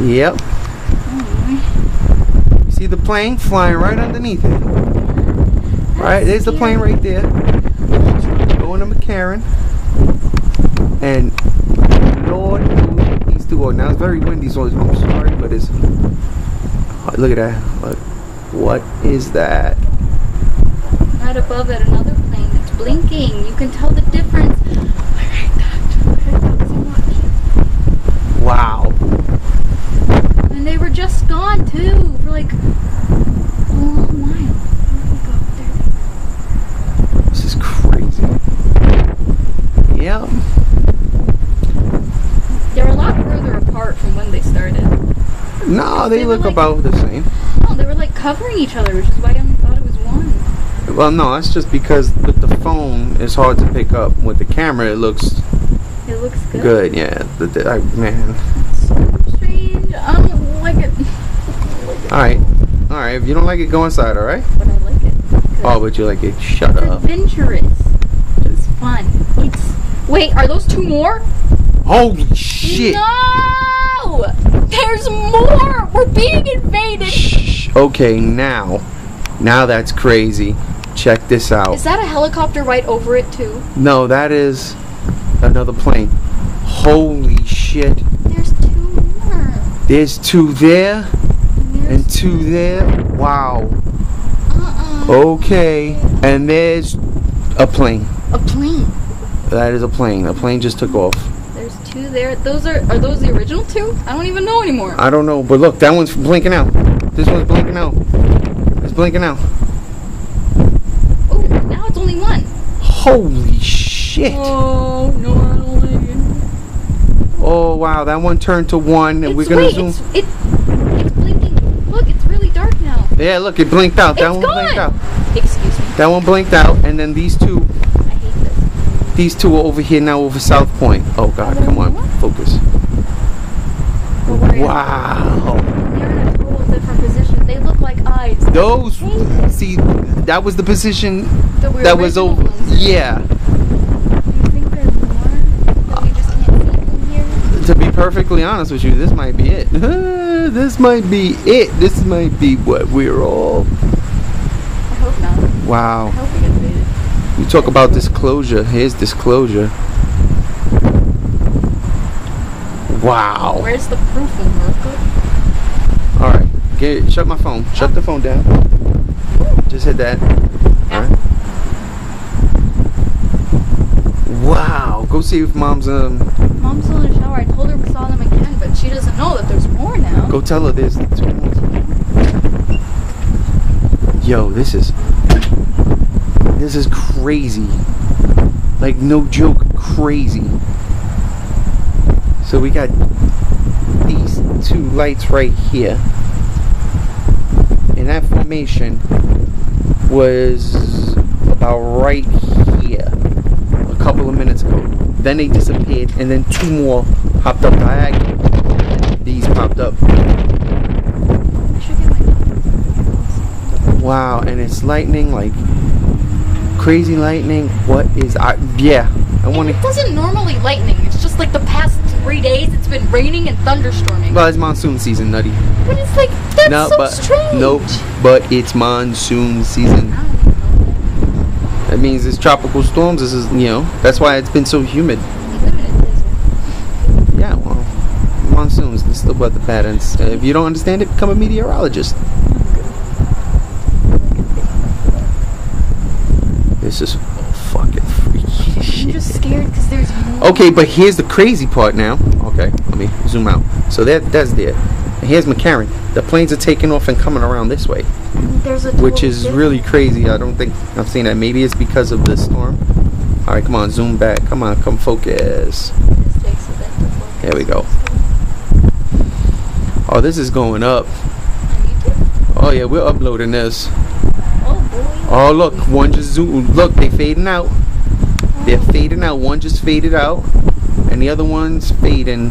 Yep. See the plane flying right underneath it. Right, there's the plane right there. Going to McCarran. And Lord knows these two are now it's very windy, so I'm sorry, but it's oh, look at that. Look. What is that? Right above it, another plane that's blinking. You can tell the difference. I hate that. I hate that so much. Wow. And they were just gone too for like a long while. This is crazy. Yeah. They're a lot further apart from when they started. No, they They look like- about the same. No, they were like covering each other, which is why I only thought it was one. Well, no, that's just because with the phone, it's hard to pick up. With the camera, it looks It looks good. good. Yeah, the, the, I, man. So strange. I don't like it. All right, all right. If you don't like it, go inside. All right. But I like it. Oh, but you like it. Shut It's up. adventurous. It's fun. It's. Wait, are those two more? Holy shit. No! There's more! We're being invaded! Shh. Okay, now, now that's crazy. Check this out. Is that a helicopter right over it, too? No, that is another plane. Holy shit. There's two more. There's two there there's and two there. Wow. uh-uh. Okay. And there's a plane. a plane. That is a plane. A plane just took off. There's two there. Those are are those the original two? I don't even know anymore. I don't know, but look, that one's blinking out. This one's blinking out. It's blinking out. Oh, now it's only one. Holy shit. Oh no, I don't like it. Oh wow, that one turned to one, and we're gonna wait, zoom. It's, it, it's blinking. Look, it's really dark now. Yeah, look, it blinked out. That It's one blinked out. Excuse me. That one blinked out, and then these two, I hate this. these two are over here now over South Point. Oh God, come on, focus. We're in- Wow. They're in a total different position. They look like eyes. Those, see, that was the position The that was over. ones. Yeah. Do you think there's more that we just can't see from here? To be perfectly honest with you, this might be it. this might be it. This might be what we're all. I hope not. I Wow. hope we get invaded. You talk about disclosure. Here's disclosure. Wow. Where's the proof, America? All right. Get shut my phone. Shut the phone down. Just hit that. All right. Wow. Go see if mom's um. Mom's still in the shower. I told her we saw them again, but she doesn't know that there's more now. Go tell her there's two more. Yo, this is this is crazy. Like no joke, crazy. So we got these two lights right here. And that formation was about right here a couple of minutes ago. Then they disappeared and then two more popped up diagonally. These popped up. I should get my Wow, and it's lightning like crazy lightning. What is I yeah. I want to. It doesn't normally lightning. It's just like the past three days it's been raining and thunderstorming. Well, it's monsoon season, nutty. but it's like that's no, so but strange. nope. But it's monsoon season. I don't even know. That means it's tropical storms. This is you know that's why it's been so humid. We live in a desert. Yeah, well, monsoons. This is the weather patterns. Uh, if you don't understand it, become a meteorologist. This is fucking freaky I'm just scared because there's more. Okay, but here's the crazy part now. Okay, let me zoom out. So that that's there. Here's McCarran. The planes are taking off and coming around this way, There's a which is really crazy. I don't think I've seen that. Maybe it's because of the storm. All right, come on, zoom back. Come on, come focus. This takes a bit focus. There we go. Oh, this is going up. Oh yeah, we're uploading this. Oh boy. Oh look, one just zoom. Look, they fading out. They're fading out. One just faded out, and the other one's fading.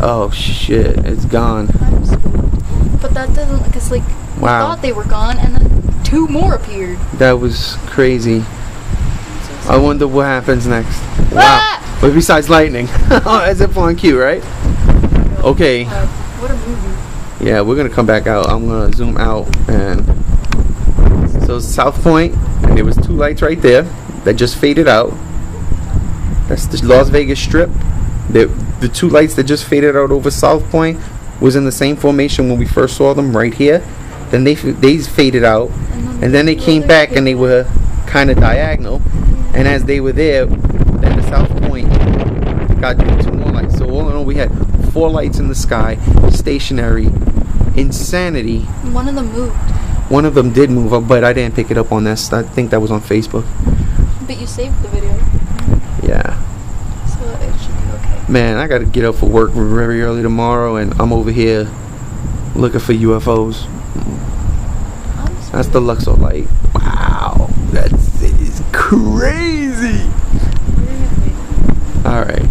Oh shit, it's gone. I'm spooked. But that doesn't because like we Wow. thought they were gone and then two more appeared. That was crazy. So I wonder what happens next. Wow. Ah! But besides lightning, as if on cue, right? Okay. Uh, what a movie. Yeah, we're gonna come back out. I'm gonna zoom out and so South Point, and there was two lights right there that just faded out. That's the Las Vegas Strip. The the two lights that just faded out over South Point was in the same formation when we first saw them right here. Then they they faded out, and then they came back and they were kind of diagonal. And as they were there, then the South Point got two more lights. So all in all, we had four lights in the sky, stationary, insanity. One of them moved, One of them did move up, but I didn't pick it up on this. I think that was on Facebook. but you saved the video, Yeah. so it should be okay. Man, I got to get up for work very early tomorrow, and I'm over here looking for UFOs. That's the Luxor light. Wow, that's crazy. All right.